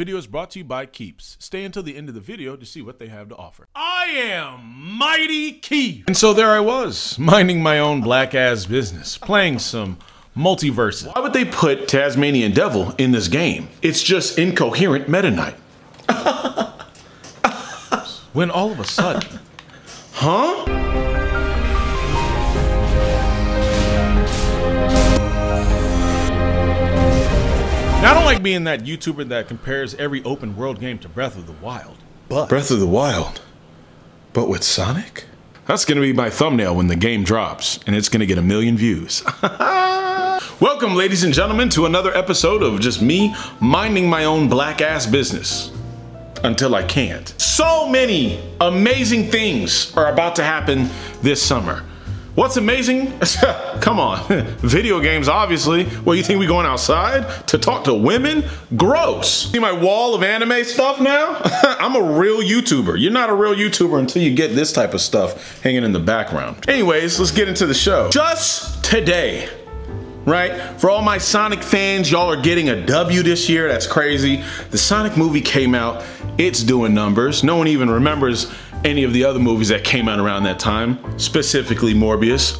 video is brought to you by Keeps. Stay until the end of the video to see what they have to offer. I am Mighty Keef. And so there I was, minding my own black ass business, playing some MultiVersus. Why would they put Tasmanian Devil in this game? It's just incoherent Meta Knight. when all of a sudden, huh? Now, I don't like being that YouTuber that compares every open world game to Breath of the Wild. But Breath of the Wild, but with Sonic? That's gonna be my thumbnail when the game drops, and it's gonna get a million views. Welcome, ladies and gentlemen, to another episode of just me minding my own black ass business. Until I can't. So many amazing things are about to happen this summer. What's amazing? Come on. Video games, obviously. Well, you think we going outside to talk to women? Gross. See my wall of anime stuff now? I'm a real YouTuber. You're not a real YouTuber until you get this type of stuff hanging in the background. Anyways, let's get into the show. Just today, right? For all my Sonic fans, y'all are getting a W this year. That's crazy. The Sonic movie came out. It's doing numbers. No one even remembers any of the other movies that came out around that time, specifically Morbius,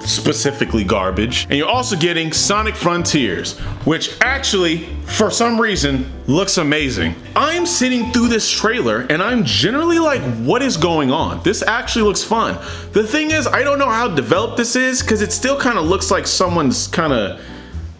specifically garbage. And you're also getting Sonic Frontiers, which actually, for some reason, looks amazing. I'm sitting through this trailer and I'm generally like, what is going on? This actually looks fun. The thing is, I don't know how developed this is because it still kind of looks like someone's kind of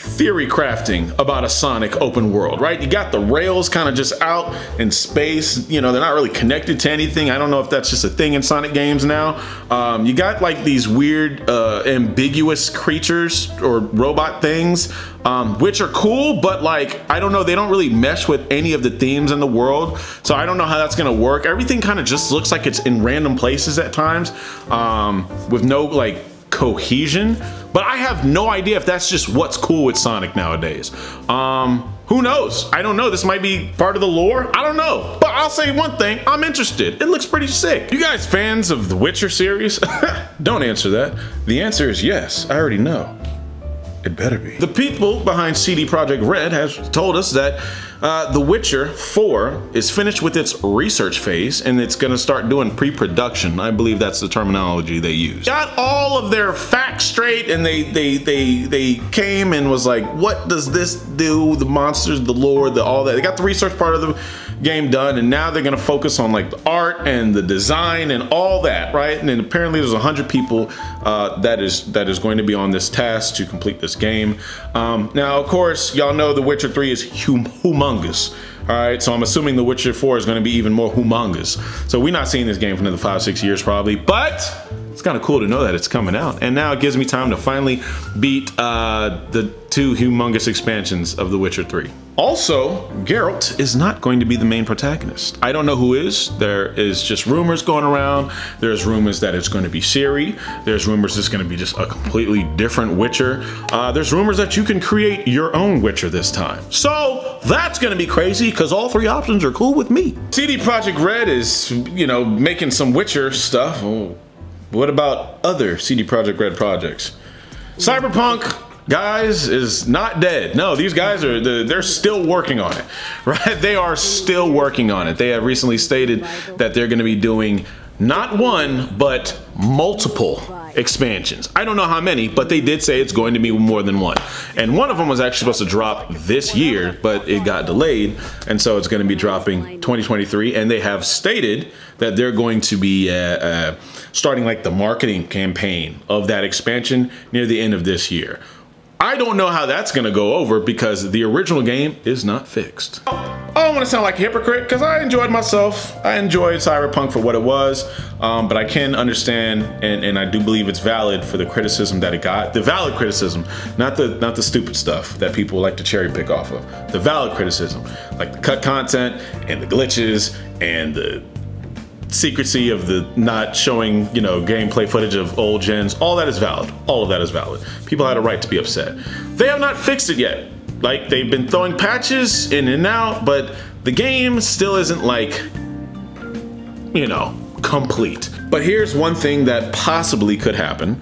theory crafting about a Sonic open world, right? You got the rails kind of just out in space. You know, they're not really connected to anything. I don't know if that's just a thing in Sonic games now. Um, you got like these weird, uh, ambiguous creatures or robot things, um, which are cool, but like, I don't know, they don't really mesh with any of the themes in the world. So I don't know how that's gonna work. Everything kind of just looks like it's in random places at times um, with no like cohesion, but I have no idea if that's just what's cool with Sonic nowadays. Um, who knows? I don't know. This might be part of the lore. I don't know. But I'll say one thing. I'm interested. It looks pretty sick. You guys fans of the Witcher series? don't answer that. The answer is yes. I already know. It better be. The people behind CD Projekt Red has told us that uh, The Witcher 4 is finished with its research phase and it's gonna start doing pre-production. I believe that's the terminology they use. Got all of their facts straight and they they they they came and was like, what does this do? The monsters, the lore, the all that. They got the research part of the game done and now they're gonna focus on like the art and the design and all that, right? And then apparently there's a hundred people uh, that is that is going to be on this task to complete this game. Um, now, of course, y'all know The Witcher 3 is hum humongous. All right, so I'm assuming The Witcher 4 is going to be even more humongous. So we're not seeing this game for another five, six years probably, but it's kind of cool to know that it's coming out. And now it gives me time to finally beat uh, the two humongous expansions of The Witcher 3. Also, Geralt is not going to be the main protagonist. I don't know who is. There is just rumors going around. There's rumors that it's going to be Ciri. There's rumors it's going to be just a completely different Witcher. Uh, there's rumors that you can create your own Witcher this time. So that's going to be crazy because all three options are cool with me. CD Projekt Red is, you know, making some Witcher stuff. Oh, what about other CD Projekt Red projects? Cyberpunk guys is not dead. No, these guys are they're still working on it, right? They are still working on it. They have recently stated that they're going to be doing not one but multiple expansions. I don't know how many, but they did say it's going to be more than one. And one of them was actually supposed to drop this year, but it got delayed, and so it's going to be dropping 2023. And they have stated that they're going to be uh, uh, starting like the marketing campaign of that expansion near the end of this year. I don't know how that's gonna go over because the original game is not fixed. I don't wanna sound like a hypocrite because I enjoyed myself. I enjoyed Cyberpunk for what it was, um, but I can understand and, and I do believe it's valid for the criticism that it got. The valid criticism, not the, not the stupid stuff that people like to cherry pick off of. The valid criticism, like the cut content and the glitches and the secrecy of the not showing, you know, gameplay footage of old gens, all that is valid. All of that is valid. People had a right to be upset. They have not fixed it yet. Like, they've been throwing patches in and out, but the game still isn't like, you know, complete. But here's one thing that possibly could happen.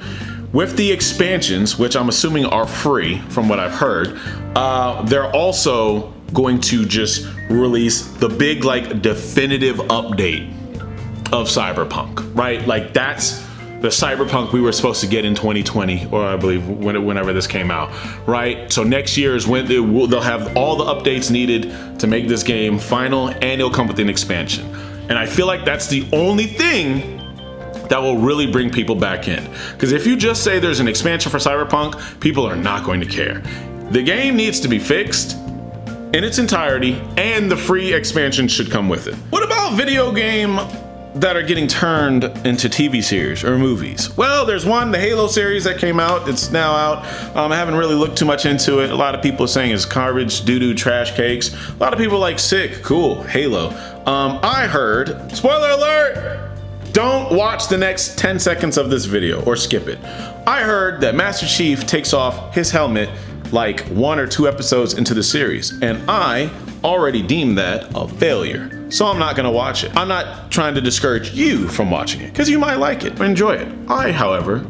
With the expansions, which I'm assuming are free from what I've heard, uh, they're also going to just release the big like definitive update of Cyberpunk, right? Like that's the Cyberpunk we were supposed to get in 2020, or I believe whenever this came out, right? So next year is when they will, they'll have all the updates needed to make this game final, and it'll come with an expansion. And I feel like that's the only thing that will really bring people back in. Because if you just say there's an expansion for Cyberpunk, people are not going to care. The game needs to be fixed in its entirety, and the free expansion should come with it. What about video game that are getting turned into TV series or movies? Well, there's one, the Halo series that came out. It's now out. Um, I haven't really looked too much into it. A lot of people are saying it's garbage, doo-doo, trash cakes. A lot of people like sick, cool, Halo. Um, I heard, spoiler alert, don't watch the next 10 seconds of this video or skip it. I heard that Master Chief takes off his helmet like one or two episodes into the series, and I already deemed that a failure. So I'm not gonna watch it. I'm not trying to discourage you from watching it, because you might like it enjoy it. I, however,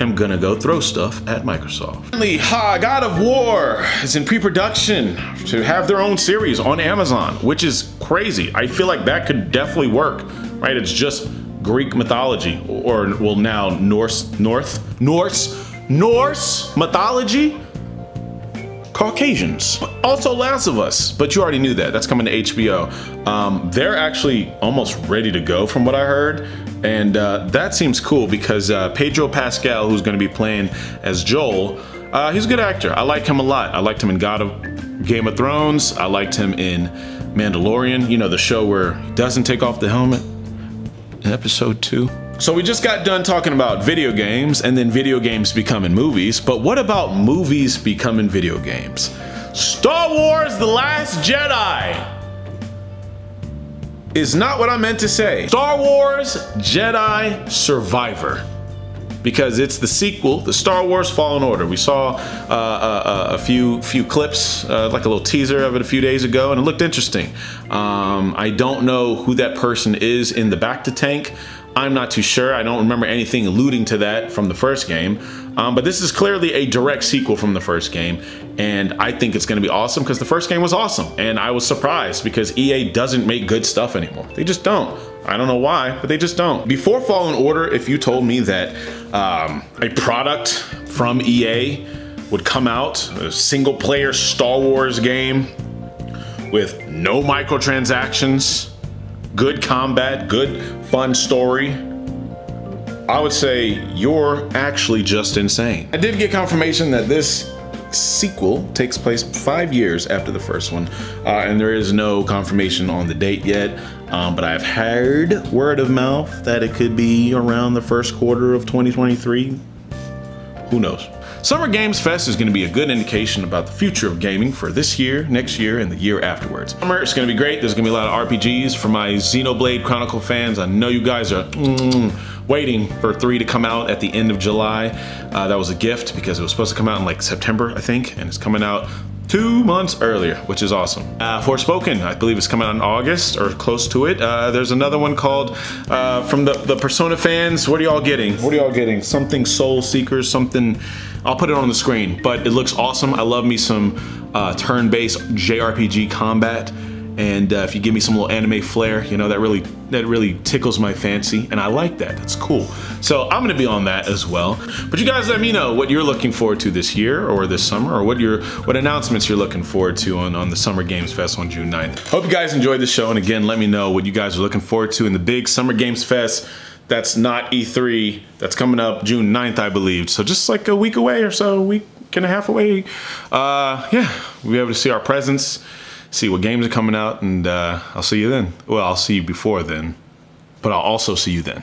am gonna go throw stuff at Microsoft. Finally, ha, God of War is in pre-production to have their own series on Amazon, which is crazy. I feel like that could definitely work, right? It's just Greek mythology, or well now Norse, North, Norse, Norse mythology Caucasians. Also Last of Us, but you already knew that. That's coming to HBO. Um, they're actually almost ready to go from what I heard. And uh, that seems cool because uh, Pedro Pascal, who's gonna be playing as Joel, uh, he's a good actor. I like him a lot. I liked him in God of Game of Thrones. I liked him in Mandalorian, you know, the show where he doesn't take off the helmet in episode two. So we just got done talking about video games and then video games becoming movies, but what about movies becoming video games? Star Wars The Last Jedi is not what I meant to say. Star Wars Jedi Survivor because it's the sequel, the Star Wars Fallen Order. We saw uh, uh, a few few clips, uh, like a little teaser of it a few days ago, and it looked interesting. Um, I don't know who that person is in the back to tank. I'm not too sure. I don't remember anything alluding to that from the first game. Um, but this is clearly a direct sequel from the first game. And I think it's going to be awesome because the first game was awesome. And I was surprised because EA doesn't make good stuff anymore. They just don't. I don't know why, but they just don't. Before Fallen Order, if you told me that um, a product from EA would come out, a single player Star Wars game with no microtransactions, good combat, good fun story, I would say you're actually just insane. I did get confirmation that this sequel takes place five years after the first one, uh, and there is no confirmation on the date yet. Um, but I've heard word of mouth that it could be around the first quarter of 2023. Who knows? Summer Games Fest is going to be a good indication about the future of gaming for this year, next year, and the year afterwards. Summer is going to be great. There's going to be a lot of RPGs for my Xenoblade Chronicle fans. I know you guys are mm, waiting for 3 to come out at the end of July. Uh, that was a gift because it was supposed to come out in like September, I think, and it's coming out two months earlier, which is awesome. Uh, Forspoken, I believe is coming out in August or close to it. Uh, there's another one called, uh, from the, the Persona fans, what are y'all getting? What are y'all getting? Something Soul Seekers, something, I'll put it on the screen, but it looks awesome. I love me some uh, turn-based JRPG combat. And uh, if you give me some little anime flair, you know, that really that really tickles my fancy and I like that, that's cool. So I'm gonna be on that as well. But you guys let me know what you're looking forward to this year or this summer or what your what announcements you're looking forward to on, on the Summer Games Fest on June 9th. Hope you guys enjoyed the show and again, let me know what you guys are looking forward to in the big Summer Games Fest that's not E3, that's coming up June 9th, I believe. So just like a week away or so, week and a half away. Uh, yeah, we'll be able to see our presents see what games are coming out, and uh, I'll see you then. Well, I'll see you before then, but I'll also see you then.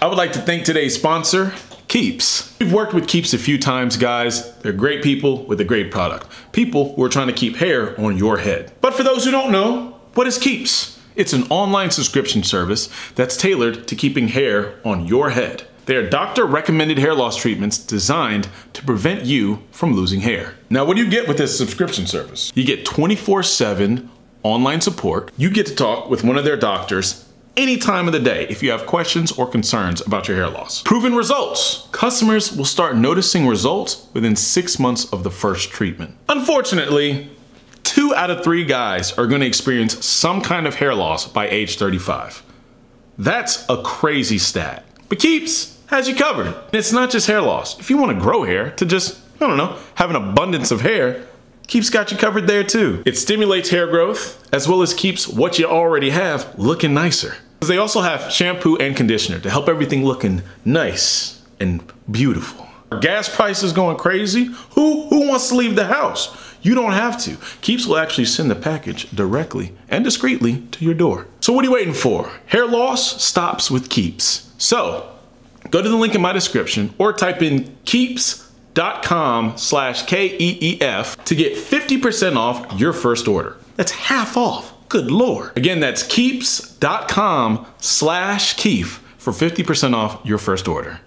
I would like to thank today's sponsor, Keeps. We've worked with Keeps a few times, guys. They're great people with a great product. People who are trying to keep hair on your head. But for those who don't know, what is Keeps? It's an online subscription service that's tailored to keeping hair on your head. They are doctor recommended hair loss treatments designed to prevent you from losing hair. Now, what do you get with this subscription service? You get 24 7 online support. You get to talk with one of their doctors any time of the day if you have questions or concerns about your hair loss. Proven results. Customers will start noticing results within six months of the first treatment. Unfortunately, two out of three guys are gonna experience some kind of hair loss by age 35. That's a crazy stat. But Keeps has you covered. It's not just hair loss. If you wanna grow hair to just, I don't know, have an abundance of hair, Keeps got you covered there too. It stimulates hair growth, as well as keeps what you already have looking nicer. They also have shampoo and conditioner to help everything looking nice and beautiful. Gas prices going crazy? Who, who wants to leave the house? You don't have to. Keeps will actually send the package directly and discreetly to your door. So what are you waiting for? Hair loss stops with Keeps. So go to the link in my description or type in Keeps keeps.com slash K-E-E-F to get 50% off your first order. That's half off. Good Lord. Again, that's keeps.com slash Keef for 50% off your first order.